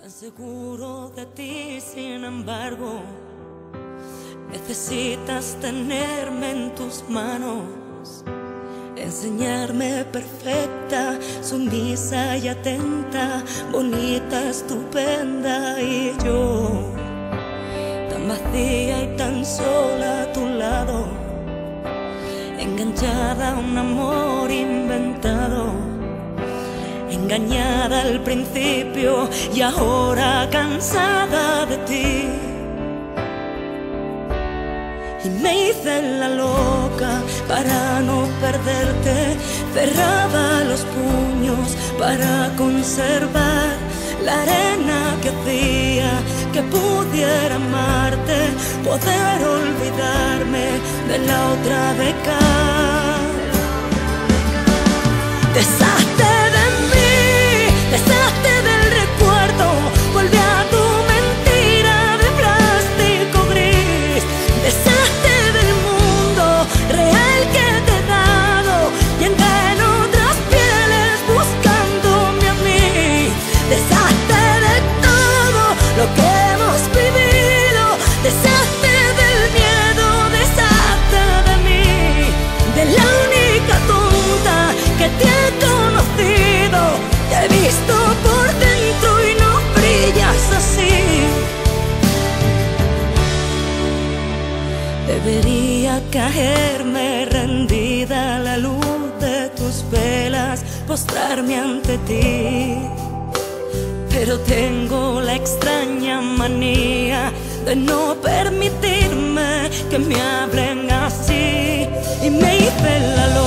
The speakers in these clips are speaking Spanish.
Tan seguro de ti, sin embargo, necesitas tenerme en tus manos. Enseñarme perfecta, sumisa y atenta, bonita, estupenda y yo tan vacía y tan sola a tu lado, enganchada a un amor inventado, engañada al principio y ahora cansada de ti. Y me hice la loca para no perderte, cerraba los puños para conservar la arena que hacía que pudiera amarte, poder olvidarme de la otra beca. Debería caerme rendida a la luz de tus velas, postrarme ante ti. Pero tengo la extraña manía de no permitirme que me hablen así. Y me hice la loca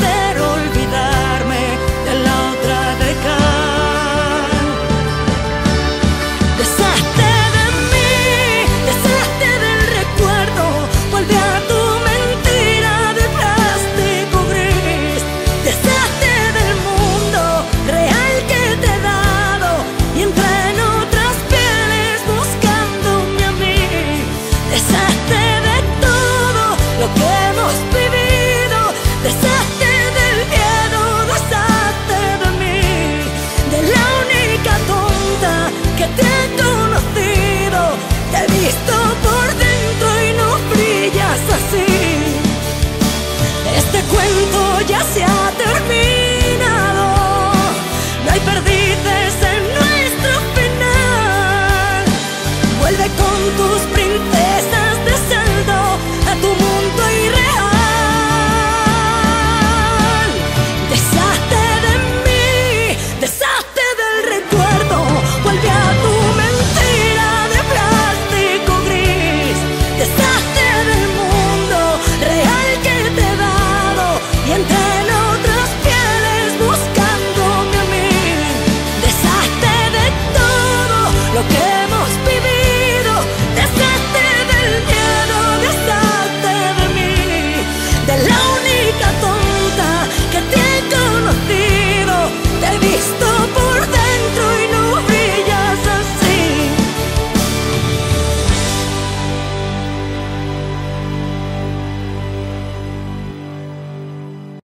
poder